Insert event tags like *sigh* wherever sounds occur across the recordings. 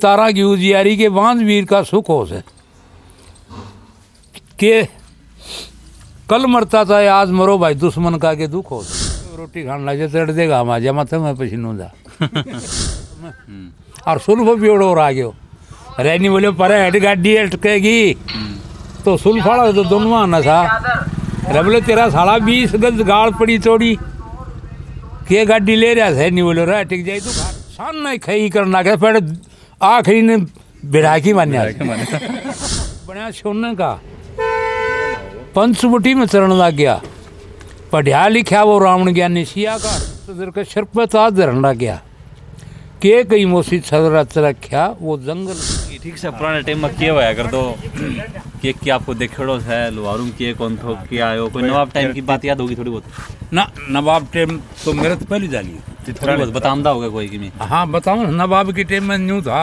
तारा की उजियारी के बाँध वीर का सुख हो से। के कल मरता था, आज मरो भाई, दुश्मन का के दुख हो से। रोटी खाने लगे चढ़ देगा हम आज माथे में पसीनू जा और सुल्फ भी और आ गयो। रैनी बोले, पर हेड गाड़ी अटकेगी तो सुल्फाड़ा तो दोनों आना था। रे बोले, तेरा साला बीस गज गाल पड़ी चौड़ी। के गाड़ी ले रहा था नहीं बोले रे टिक जाई तू सान नहीं खई करना के फिर आखिरी ने बिड़ाकी मान्या बढ़िया सोने का। पंचमुटी में चरण लग गया। पढ़िया लिखा वो रावण ज्ञानी सिया का सदर के सिर पे ताज धरण लग गया। के कई मोसी छदरत रखा वो जंगल। ठीक से पुराने टाइम में किए हुआ कर दो के क्या आपको देखेड़ो है लोहारू किए कौन थो क्या आयो कोई नवाब टाइम की बात याद होगी थोड़ी बहुत। ना नवाब टाइम तो मेरे तो पहली जाली है। बतामदा होगा कोई की में हाँ बताओ नवाब की टेम में न्यू था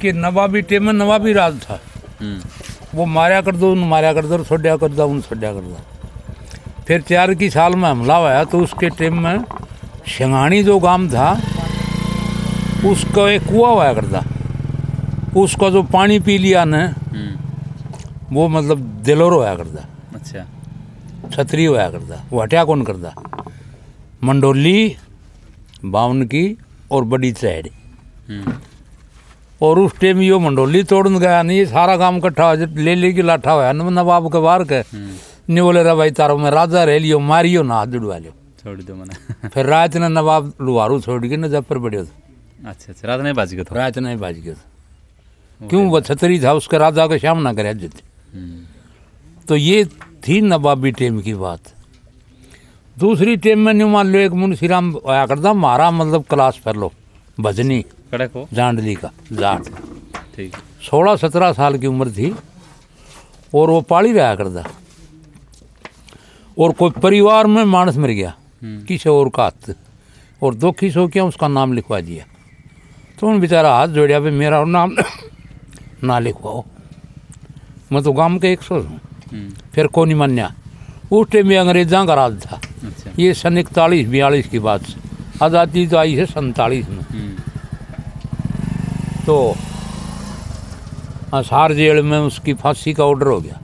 कि नवाबी टेम में नवाबी राज था। हम्म, वो मारा कर दो उन मारा कर दो छोड़ा कर दो उन छोड़ा कर दो। फिर चार की साल में हमला हुआ तो उसके टाइम में सिंगाणी जो गाँव था उसका एक कुआ हुआ करता। उसका जो पानी पी लिया ने हम्म, वो मतलब दिलोर होया करता। अच्छा। छतरी होया करता। वो हटिया कौन करता? मंडोली बावन की और बड़ी चैड़ हम्म, और उस टाइम यो मंडोली तोड़न गया नहीं सारा काम इकट्ठा हो ले ले के लाठा होया। न नवाब के बार के नहीं बोले रे भाई तारो मैं राजा रह लियो मारियो ना हाथ जुड़वा लियो। छोड़ दो मैंने। *laughs* फिर रात ने नवाब लुहारू छोड़ के न ज़फ़र पड़ियो था। अच्छा अच्छा रात नहीं बाज गया था। रात नहीं बाज गया था। क्यों? वो छतरी था उसके राजा का सामना करे जित। हम्म, तो ये थी नवाबी टेम की बात। दूसरी टेम में नहीं मान लो एक मुंशी राम आया करता मारा मतलब क्लास कर लो। भजनी जांडली का जाट ठीक। सोलह सत्रह साल की उम्र थी और वो पाली रहा करता। और कोई परिवार में मानस मर गया किसी और का हाथ और दो किसो किया उसका नाम लिखवा दिया। तो उन बेचारा हाथ जोड़िया भाई मेरा और नाम ना लिखवाओ। मैं तो गाँव के एक सौ हूँ। हम्म, फिर कौन नहीं मान्या उस टाइम में अंग्रेजा का राज था। अच्छा। ये सन इकतालीस बयालीस की बात से। आज़ादी तो आई है सैतालीस में। हम्म, तो असार जेल में उसकी फांसी का ऑर्डर हो गया।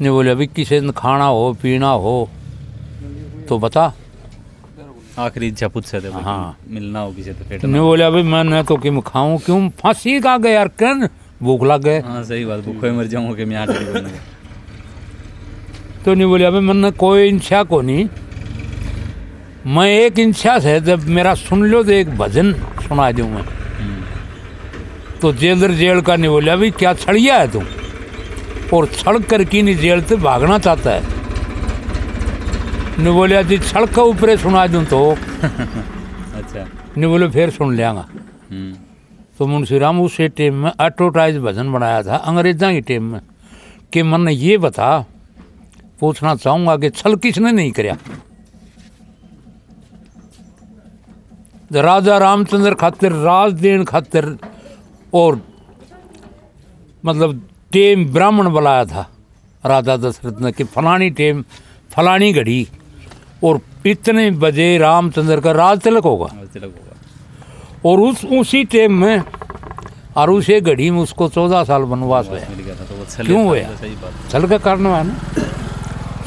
ने बोले अभी किसी ने खाना हो पीना हो तो बता। आखिरी इच्छा पूछ से थे वो हाँ। मिलना हो किसी तो पेट ने बोले अभी मैं न तो क्यों खाऊं क्यों? फांसी का गए यार कन भूख लग गए। हाँ सही बात भूखे मर जाऊँगा कि मैं बोलने तो नहीं बोले अभी मैंने कोई इच्छा को नहीं। मैं एक इच्छा से जब मेरा सुन लो तो एक भजन सुना दूँ मैं। तो जेलर जेल का नहीं बोले अभी क्या छड़िया है तू? और छड़ कर की नहीं जेल से भागना चाहता है। नहीं बोले यदि छड़ के ऊपर सुना दूँ तो? *laughs* अच्छा। नहीं बोले फिर सुन लियागा हम्म, तो मुंशी राम उस टेम में एडवर्टाइज भजन बनाया था अंग्रेजा की टेम में कि मन ये बता पूछना चाहूँगा कि छल किसने नहीं करया? राजा रामचंद्र खातिर राज देन खातिर और मतलब टेम ब्राह्मण बुलाया था। राजा दशरथ ने कि फलानी टेम फलानी घड़ी और इतने बजे रामचंद्र का राज तिलक होगा। और तिलक होगा। और उस उसी टेम में और उसे घड़ी में उसको चौदह साल वनवास हुआ। तो छले क्यों हुआ? तो सल का कारण हुआ ना।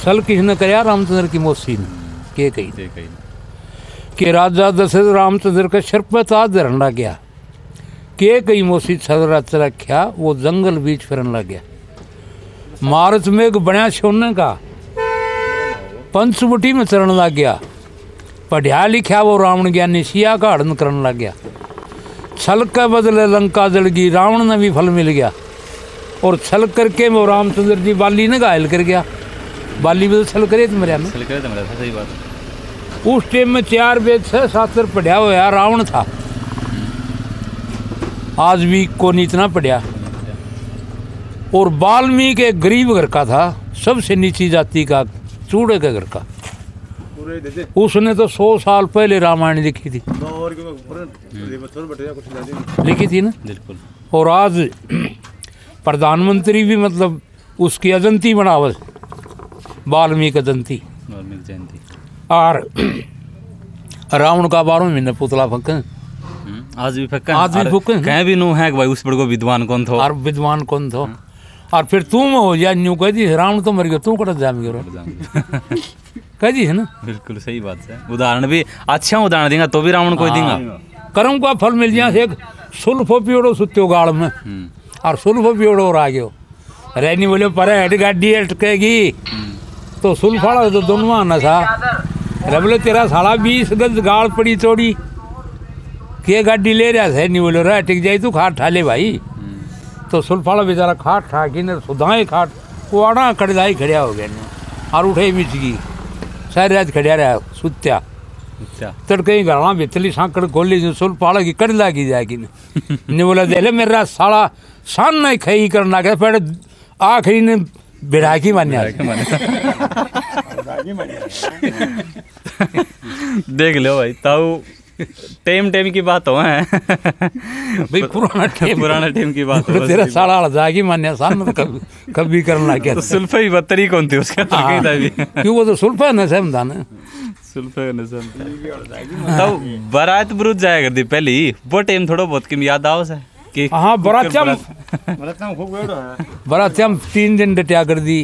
सल किसने करया? रामचंद्र की मौसी ने। के कही? कि राजा दशरथ रामचंद्र का ताज धरन गया। के कई मौसी छदरत रखा वो जंगल बीच फिरन लग गया। मार्च में एक बड़ा सोने का पंचमुटी में चरण लग गया। पढ़िया लिखा वो रावण ज्ञानी सिया का हड़न करन लग गया। छल के बदले लंका जल गई रावण ने भी फल मिल गया। और छल करके वो रामचंद्र जी बाली ने घायल कर गया। बाली भी तो छल करे तो मेरे में। छल करे तो मेरा था सही बात। उस टाइम में चार वेद छह शास्त्र पढ़िया हुआ रावण था। आज भी कौन इतना पढ़िया। और वाल्मीकि एक गरीब घर का था सबसे नीची जाति का चूड़े के घर का। उसने तो सौ साल पहले रामायण लिखी थी। लिखी थी ना? बिल्कुल। और आज *clears throat* प्रधानमंत्री भी मतलब उसकी अजंती बनावत वाल्मीकि जयंती। और रावण का बारह महीने पुतला फंक। हम्म, आज भी फक्का आज भी फक्का है। कहीं भी नु है भाई उस बड़ को विद्वान कौन थो? और विद्वान कौन थो? और फिर तुम हो जा न्यू कह दी रावण तो मर गयो तू कट जाम गयो। *laughs* कह दी है ना? बिल्कुल सही बात है। उदाहरण भी अच्छा उदाहरण देगा तो भी रावण कोई देगा। कर्म का फल मिल जाए एक सुल्फो पियोड़ो सुत्यो गाड़ में। हम्म, और सुल्फो पियोड़ो और आ गयो रहनी बोले पर हेड गाड़ी अटकेगी तो सुल्फाड़ा तो दोनों आना था अरे बोले तेरा साला बीस गज गाड़ पड़ी चौड़ी। के गाड़ी ले रहा था नहीं बोले रहा टिक जाई तू खाट ठा ले भाई। तो सुल्फाड़ा बेचारा खाट ठा के ने सुधाए खाट। वो आड़ा कड़दाई खड़िया हो गया ने। और उठे मिच गई सारी रात खड़िया रहा सुत्या। अच्छा। तड़के ही गला बितली सांकड़ खोली जो सुल पाला की कड़ला की जाएगी ने। ने बोला दे मेरा साला सान नहीं खई करना के फिर आखिरी ने की मान्या देख लो भाई ताऊ टेम टेम की बात हो है? भाई पुराना *laughs* टेम। पुराना टेम की बात हो *laughs* तेरा साला जागी मान्या सान तो कभी कभी करना क्या? तो सुल्फे ही बदतरी कौन थी उसका तो कहीं था भी। क्यों वो तो सुल्फा न समझा ना। सुल्फे का नशा था। तो बारात बुरुज जाया करती पहली वो टाइम थोड़ा बहुत किम याद आओ से कि हाँ बरात्यम बरात्यम तीन दिन डटिया कर दी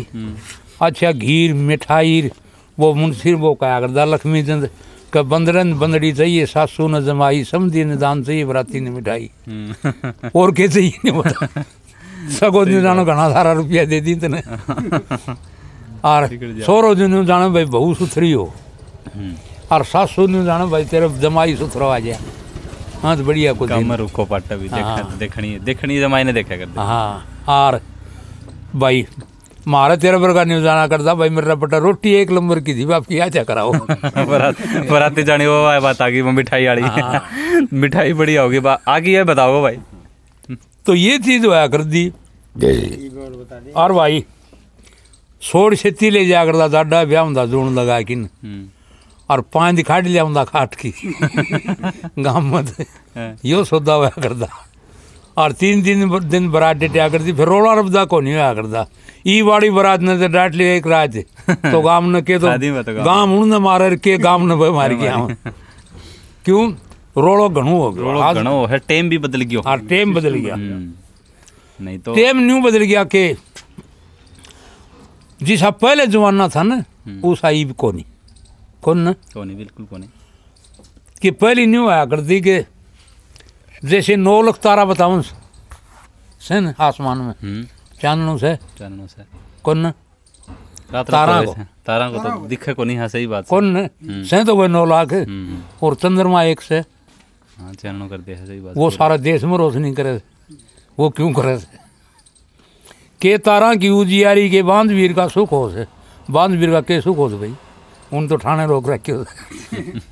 अच्छा घीर मिठाई वो मुंशी वो क्या करदा लक्ष्मी चंद। का बंदरन बंदड़ी चाहिए सासू न जमाई समझी न दान चाहिए बराती ने मिठाई। हम्म, और क्या चाहिए नहीं बता सगो दिन जानो घना सारा रुपया दे दी तने। और सोरो दिन जानो भाई बहू सुथरी हो। हम्म। और सासू ने जानो भाई तेरे जमाई सुथरा आ जाए। हाँ तो बढ़िया कुछ दिन। कमर रुको पाटा भी देखा हाँ। देखनी है देखनी है जमाई ने देखा करते। हाँ और भाई मारा तेरा वर्गा नहीं जाना करता भाई मेरा बेटा रोटी एक नंबर की थी बाप की आचा कराओ। *laughs* बारात बाराती जानी वो आए बात आ गई वो मिठाई आड़ी हाँ। *laughs* मिठाई बढ़िया होगी बा आगे है बताओ भाई। तो ये चीज़ होया कर दी और भाई सोड़ छेती ले जा करता दाडा ब्याह हुंदा जोन लगा किन। हम्म, और पाँच दिखाड़ लिया हुंदा खाट की। *laughs* गाँव में हाँ, यो सौदा होया करता और तीन दिन दिन बरात डटिया करती फिर रोला रबदा को नहीं होया करता ई वाड़ी बरात ने डांट लिया एक रात। तो *laughs* गाँव ने के तो गाँव। उन मारे के गाँव ने भाई मार गया। क्यों? रोड़ो घणो हो गयो। आज घणो है टाइम भी बदल गयो। और टेम बदल गया। हम्म, नहीं तो टेम न्यू बदल गया के जिसा पहले जमाना था ना उस आई भी कोनी। कौन ना? कोनी बिल्कुल कोनी कि पहली न्यू आया करती के जैसे नौ लख तारा बताऊँ से न आसमान में? हम्म। चांदनों से? चाननों से। कौन तारा को। तारा को तो दिखे को नहीं हाँ सही बात कौन न? से तो वह नौ लाख है। हम्म और चंद्रमा एक से। हाँ करते हैं सही बात वो सारा देश में रोशनी करे वो क्यों करे थे? के तारा की उजियारी के बाँध वीर का सुख हो से? बाँध वीर का के सुख हो भाई? उन तो ठाणे रोक रखे हो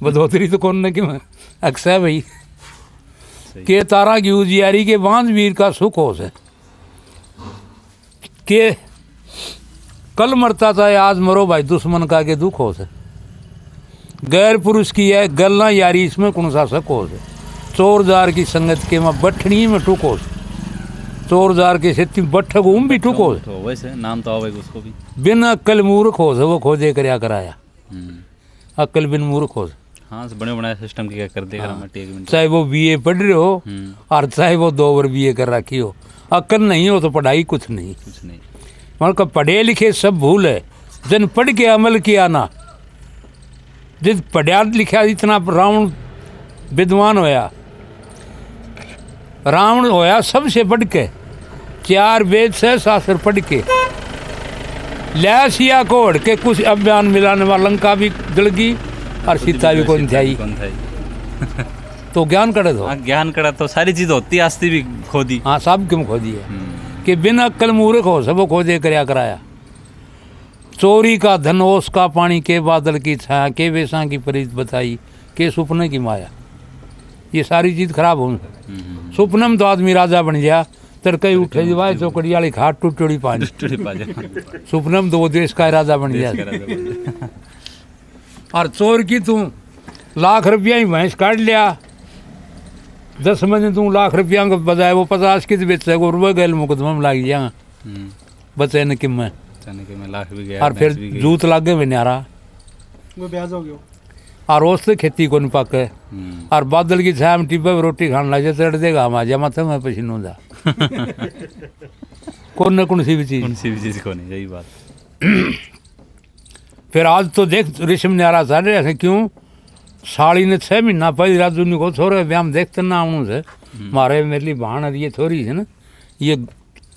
बधोतरी तो कौन न क्यों अक्सर भाई। के तारा की उजियारी के बाँध वीर का सुख हो से के कल मरता था आज मरो भाई दुश्मन का के दुख हो से गैर पुरुष की है गलना यारी इसमें कौन सा शक हो से चोरदार की संगत के में बठनी में टुको से चोरदार के सेती बठक उम भी टुको से तो वैसे नाम तो आवेगा उसको भी बिना कल मूर्ख हो से वो खोजे करया कराया अक्ल बिन मूर्ख हो। हाँ बने बनाए सिस्टम की क्या कर देगा मिनट चाहे वो बीए पढ़ रहे हो हम्म। और चाहे वो दो बार बीए कर रखी हो। अक्ल नहीं हो तो पढ़ाई कुछ नहीं। कुछ नहीं। मतलब पढ़े लिखे सब भूल है। जन पढ़ के अमल किया ना जिस पढ़ा लिखा इतना रावण विद्वान होया रावण होया सबसे पढ़ के चार वेद से शास्त्र पढ़ के। लैसिया को हड़ के कुछ अभियान मिलाने वाला लंका भी जल गई और सीता भी कौन थी *laughs* तो ज्ञान करे दो। हाँ ज्ञान करा तो सारी चीज़ होती आस्ती भी खो दी हाँ सब क्यों खो दिया हम्म, कि बिना अक्ल मूर्ख हो सबो खोजे करया कराया। चोरी का धन ओस का पानी के बादल की छाया के वेसा की परीत बताई के सुपने की माया। ये सारी चीज़ खराब हो हम्म, में तो आदमी राजा बन गया तड़के उठे जवाए चौकड़ी वाली खाट टूट टूटी पानी। टुटी पा जा *laughs* सुपने में तो वो देश का राजा बन गया। *laughs* और चोर की तू लाख रुपया ही भैंस काट लिया। दस महीने तू लाख रुपया को बजाय वो पचास की बेच वो रुपये गए मुकदमा में लाग गया। हम्म, बचे न कि मैं जाने के में लाख भी गया और फिर भी। जूत लागे में न्यारा। वो ब्याज हो गयो। और उससे खेती को नहीं पके। हम्म, और बादल की छाया में टिब्बे में रोटी खाने लगे चढ़ देगा हम आ जा माथे में पसीनो दा। कौन न कौन सी भी चीज़ कौन सी भी चीज़ को नहीं यही बात. फिर आज तो देख रेशम ने आ था ऐसे क्यों? साड़ी ने छह महीना पहले राजू ने को छोरे व्यायाम देखते ना आऊँ से मारे मेरे लिए बहान ये थोड़ी है ना। ये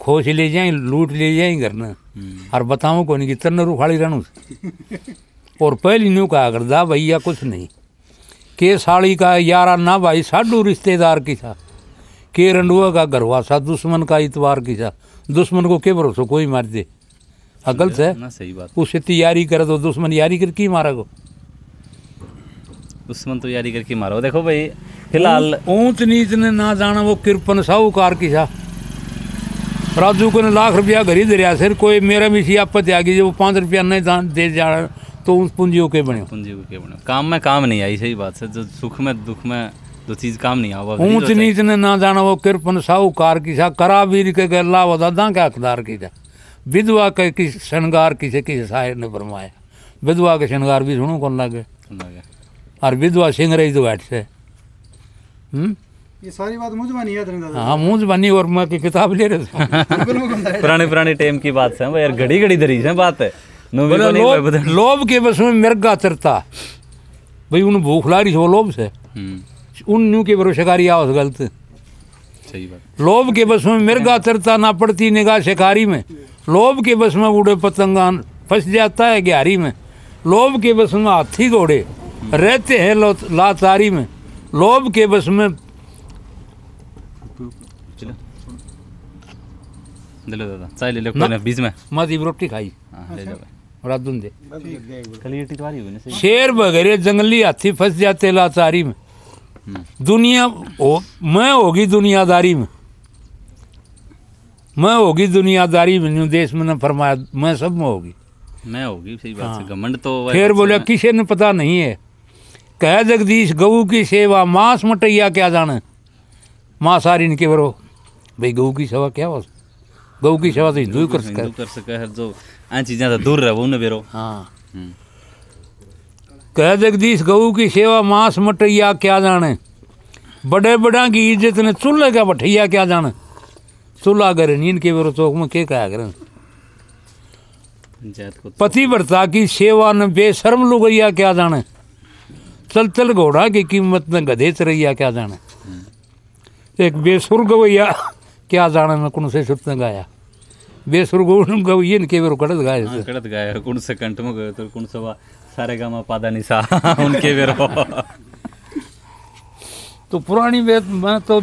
खोज ले जाए लूट ले जाए घर हम्म, और बताऊँ कौन की तरन रुखाड़ी रहूँ और पहली न्यू कहा करदा भैया कुछ नहीं। के साड़ी का यारा ना भाई साडू रिश्तेदार की था। के रंडुआ का घरवा सा दुश्मन का इतवार की था दुश्मन को के भरोसा? कोई मार दे। अकल से ना सही बात। उससे तैयारी करे तो दुश्मन यारी कर की मारा को दुश्मन तो यारी करके मारो। देखो भाई फ़िलहाल ऊंच नीच ने ना जाना वो कृपन साहूकार की था राजू को ने लाख रुपया घरी दरिया सिर कोई मेरा भी सी आपत्ति आ गई जो पाँच रुपया नहीं दान दे जा तो उस पूंजी के बने पूंजी को बने काम में काम नहीं आई सही बात है। जो सुख में दुख में जो चीज़ काम नहीं आवा ऊंच नीच ने ना जाना वो किरपन साहूकार की था करावीर के गला वो दादा के हकदार की था विधवा के किस श्रृंगार किसे किसे शायर ने फरमाया। विधवा के श्रृंगार भी सुनो कौन लगे? और विधवा सिंह रही तो बैठ से। हम्म? ये सारी बात मुझ नहीं याद नहीं दादा हाँ मुँह बनी और मैं की किताब ले रहे थे। मुझे है। पुराने पुराने टाइम की बात है यार घड़ी घड़ी धरी है बात है। नहीं लोभ के बस में मिर्गा चरता। भाई उन भूख ला रही वो लोभ से। हम्म। उन न्यू के भरोसे कारी आवस गलत। सही बात। लोभ के बस में मिर्गा चरता ना पड़ती निगाह शिकारी में। लोभ के बस में उड़े पतंगान फंस जाता है ग्यारी में। लोभ के बस में हाथी घोड़े रहते हैं लो- लाचारी में। लोभ के बस में ले दादा चाय ले लो कोई ना बीच में। मदी रोटी खाई। हाँ ले जाओ भाई। दे। शेर वगैरह जंगली हाथी फंस जाते लाचारी में। दुनिया मैं होगी दुनियादारी में। मैं होगी दुनियादारी में देश में ने फरमाया मैं सब में होगी। मैं होगी सही बात से घमंड तो फिर बोले किसे ने पता नहीं है। कह जगदीश गऊ की सेवा मांस मटैया क्या जाने? माँ सारी इनके बरो। भाई गऊ की सेवा क्या हो गऊ की सेवा तो हिंदू है। है। कर सके हर जो आ चीज़ें तो दूर रहो उन्हें बेरो हाँ। हम्म, कह जगदीश गऊ की सेवा मांस मटैया क्या जाने? बड़े बड़ा की इज़्ज़त ने चूल्हे का भठैया क्या जाने? चूल्हा करे नींद के बेरो चौक में क्या कहा करें? पंचायत पति व्रता की सेवा न बेशर्म लुगैया क्या जाने? चल चल घोड़ा की कीमत न गधे चरैया क्या जाने? एक बेसुर गवैया क्या जाने न कौन से सुत गाया? बेसुर गवैया न केवल कड़त गाए हाँ, कड़त गाय कौन से कंठ में गए तो कौन से सारे गामा पादा निशा *laughs* उनके बेरो तो पुरानी वेद मैं तो